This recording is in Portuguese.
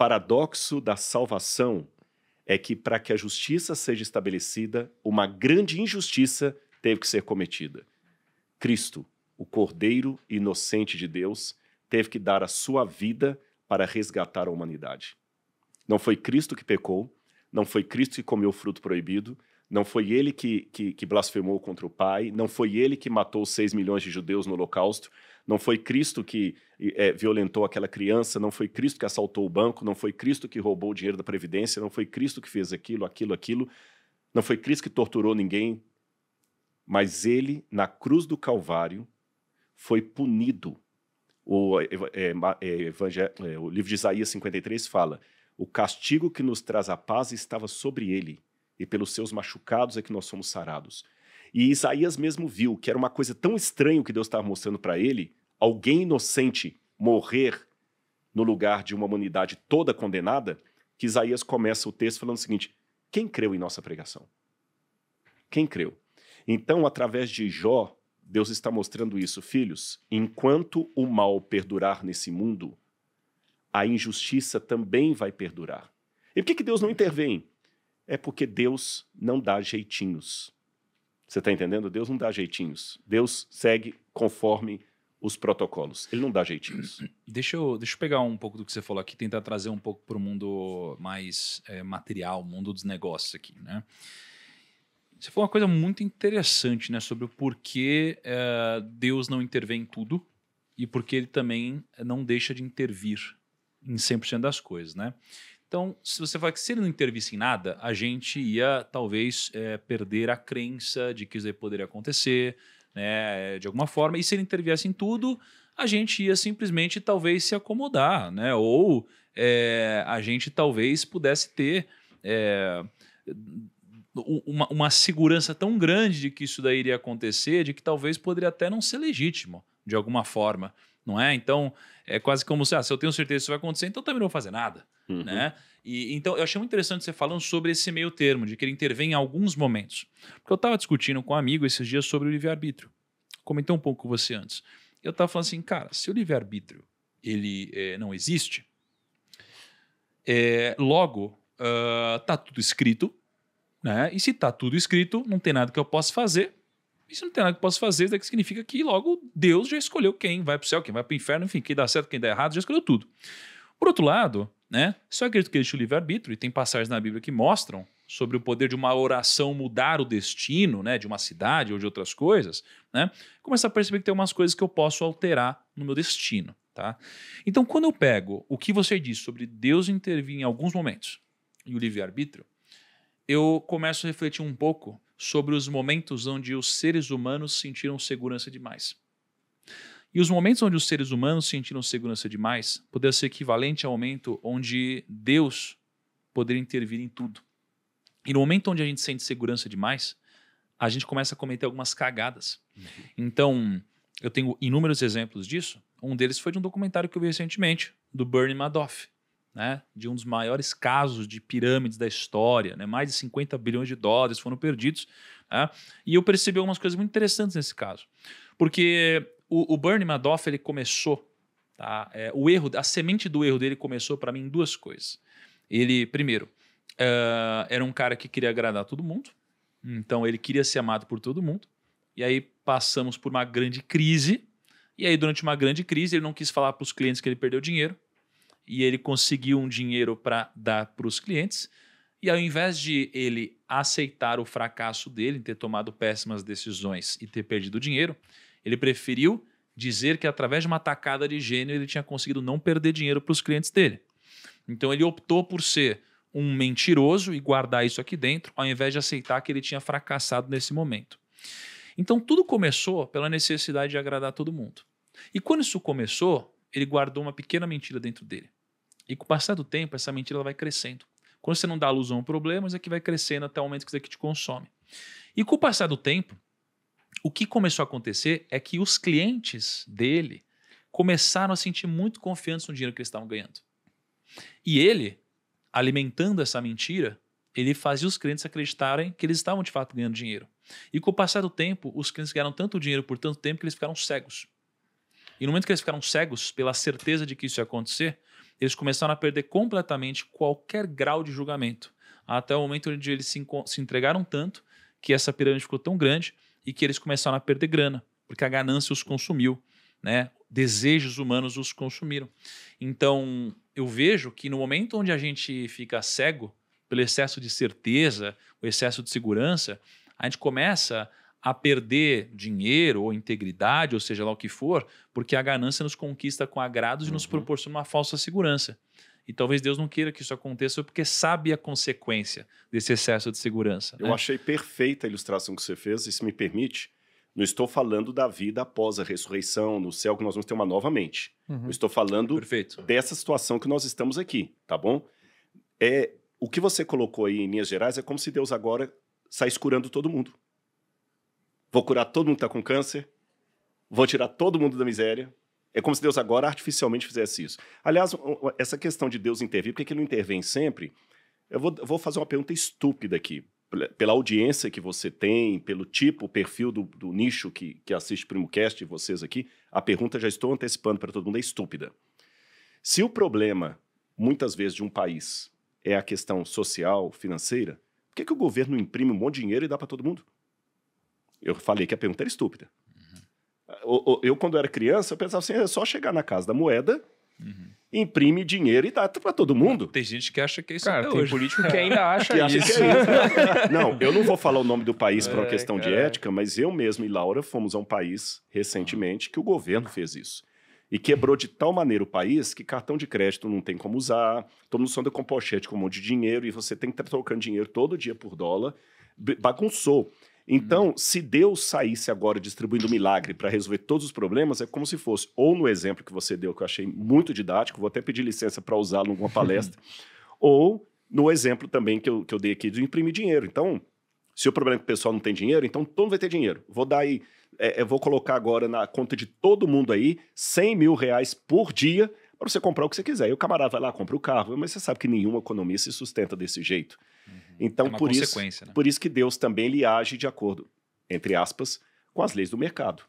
paradoxo da salvação é que, para que a justiça seja estabelecida, uma grande injustiça teve que ser cometida. Cristo, o Cordeiro inocente de Deus, teve que dar a sua vida para resgatar a humanidade. Não foi Cristo que pecou, não foi Cristo que comeu o fruto proibido, não foi ele que, que, que, blasfemou contra o Pai, não foi ele que matou 6 milhões de judeus no Holocausto, não foi Cristo que é, violentou aquela criança, não foi Cristo que assaltou o banco, não foi Cristo que roubou o dinheiro da Previdência, não foi Cristo que fez aquilo, aquilo, aquilo, não foi Cristo que torturou ninguém, mas ele, na cruz do Calvário, foi punido. O, é, é, é, o livro de Isaías 53 fala: o castigo que nos traz a paz estava sobre ele, e pelos seus machucados é que nós somos sarados. E Isaías mesmo viu que era uma coisa tão estranha que Deus estava mostrando para ele, alguém inocente morrer no lugar de uma humanidade toda condenada, que Isaías começa o texto falando o seguinte: quem creu em nossa pregação? Quem creu? Então, através de Jó, Deus está mostrando isso, filhos. Enquanto o mal perdurar nesse mundo, a injustiça também vai perdurar. E por que, que Deus não intervém? É porque Deus não dá jeitinhos. Você está entendendo? Deus não dá jeitinhos. Deus segue conforme os protocolos. Ele não dá jeitinhos. Deixa eu, deixa eu pegar um pouco do que você falou aqui, tentar trazer um pouco para o mundo mais é, material, mundo dos negócios aqui, né? Você falou uma coisa muito interessante, né, sobre o porquê é, Deus não intervém em tudo e porque ele também não deixa de intervir em 100% das coisas, né? Então, se você fala que se ele não intervisse em nada, a gente ia talvez é, perder a crença de que isso poderia acontecer, né, de alguma forma. E se ele interviesse em tudo, a gente ia simplesmente talvez se acomodar, né? Ou é, a gente talvez pudesse ter é, uma, uma segurança tão grande de que isso daí iria acontecer, de que talvez poderia até não ser legítimo de alguma forma não é? Então, é quase como se, ah, se eu tenho certeza que isso vai acontecer, então também não vou fazer nada, uhum. né? E, então, eu achei muito interessante você falando sobre esse meio termo, de que ele intervém em alguns momentos. Porque eu estava discutindo com um amigo esses dias sobre o livre-arbítrio. Comentei um pouco com você antes. Eu estava falando assim, cara, se o livre-arbítrio ele é, não existe, é, logo uh, tá tudo escrito, né? E se tá tudo escrito, não tem nada que eu possa fazer, e se não tem nada que eu possa fazer, isso significa que logo Deus já escolheu quem vai para o céu, quem vai para o inferno, enfim, quem dá certo, quem dá errado, já escolheu tudo. Por outro lado, né, só acredito que existe o livre-arbítrio, e tem passagens na Bíblia que mostram sobre o poder de uma oração mudar o destino né, de uma cidade ou de outras coisas, né, a perceber que tem umas coisas que eu posso alterar no meu destino. Tá? Então, quando eu pego o que você disse sobre Deus intervir em alguns momentos e o livre-arbítrio, eu começo a refletir um pouco sobre os momentos onde os seres humanos sentiram segurança demais. E os momentos onde os seres humanos sentiram segurança demais poderia ser equivalente ao momento onde Deus poderia intervir em tudo. E no momento onde a gente sente segurança demais, a gente começa a cometer algumas cagadas. Uhum. Então, eu tenho inúmeros exemplos disso. Um deles foi de um documentário que eu vi recentemente, do Bernie Madoff né, de um dos maiores casos de pirâmides da história, né, mais de 50 bilhões de dólares foram perdidos. Né, e eu percebi algumas coisas muito interessantes nesse caso. Porque o, o Bernie Madoff ele começou, tá, é, o erro, a semente do erro dele começou para mim em duas coisas. Ele, primeiro, uh, era um cara que queria agradar todo mundo, então ele queria ser amado por todo mundo. E aí passamos por uma grande crise. E aí, durante uma grande crise, ele não quis falar para os clientes que ele perdeu dinheiro e ele conseguiu um dinheiro para dar para os clientes. E ao invés de ele aceitar o fracasso dele ter tomado péssimas decisões e ter perdido dinheiro, ele preferiu dizer que através de uma tacada de gênio ele tinha conseguido não perder dinheiro para os clientes dele. Então ele optou por ser um mentiroso e guardar isso aqui dentro, ao invés de aceitar que ele tinha fracassado nesse momento. Então tudo começou pela necessidade de agradar todo mundo. E quando isso começou, ele guardou uma pequena mentira dentro dele. E com o passar do tempo, essa mentira vai crescendo. Quando você não dá alusão a problemas, é que vai crescendo até o momento que isso aqui te consome. E com o passar do tempo, o que começou a acontecer é que os clientes dele começaram a sentir muito confiantes no dinheiro que eles estavam ganhando. E ele, alimentando essa mentira, ele fazia os clientes acreditarem que eles estavam de fato ganhando dinheiro. E com o passar do tempo, os clientes ganharam tanto dinheiro por tanto tempo que eles ficaram cegos. E no momento que eles ficaram cegos pela certeza de que isso ia acontecer, eles começaram a perder completamente qualquer grau de julgamento. Até o momento onde eles se, se entregaram tanto que essa pirâmide ficou tão grande e que eles começaram a perder grana, porque a ganância os consumiu, né? Desejos humanos os consumiram. Então, eu vejo que no momento onde a gente fica cego pelo excesso de certeza, o excesso de segurança, a gente começa a perder dinheiro ou integridade, ou seja lá o que for, porque a ganância nos conquista com agrados uhum. e nos uhum. proporciona uma falsa segurança. E talvez Deus não queira que isso aconteça porque sabe a consequência desse excesso de segurança. Eu né? achei perfeita a ilustração que você fez, e se me permite, não estou falando da vida após a ressurreição, no céu, que nós vamos ter uma nova mente. Uhum. Eu estou falando Perfeito. dessa situação que nós estamos aqui, tá bom? É, o que você colocou aí em linhas gerais é como se Deus agora saísse curando todo mundo. Vou curar todo mundo que está com câncer, vou tirar todo mundo da miséria. É como se Deus agora artificialmente fizesse isso. Aliás, essa questão de Deus intervir, por que ele não intervém sempre? Eu vou, vou fazer uma pergunta estúpida aqui pela audiência que você tem, pelo tipo, perfil do, do nicho que, que assiste PrimoCast, vocês aqui, a pergunta já estou antecipando para todo mundo é estúpida. Se o problema, muitas vezes, de um país é a questão social, financeira, por que, que o governo imprime um monte de dinheiro e dá para todo mundo? Eu falei que a pergunta era estúpida. Eu, quando era criança, eu pensava assim, é só chegar na casa da moeda Uhum. Imprime dinheiro e dá para todo mundo. Tem gente que acha que é isso cara, tem hoje. político que ainda acha, que acha isso. Que é isso. não, eu não vou falar o nome do país é, por uma é, questão de ética, mas eu mesmo e Laura fomos a um país recentemente que o governo fez isso. E quebrou de tal maneira o país que cartão de crédito não tem como usar, todo mundo anda com pochete com um monte de dinheiro e você tem que estar trocando dinheiro todo dia por dólar. Bagunçou. Então, uhum. se Deus saísse agora distribuindo milagre para resolver todos os problemas, é como se fosse, ou no exemplo que você deu, que eu achei muito didático, vou até pedir licença para usá-lo em alguma palestra, ou no exemplo também que eu, que eu dei aqui de imprimir dinheiro. Então, se o problema é que o pessoal não tem dinheiro, então todo mundo vai ter dinheiro. Vou dar aí, é, eu vou colocar agora na conta de todo mundo aí 100 mil reais por dia para você comprar o que você quiser. E o camarada vai lá, compra o carro, mas você sabe que nenhuma economia se sustenta desse jeito. Então, é por, isso, né? por isso que Deus também lhe age de acordo, entre aspas, com as leis do mercado.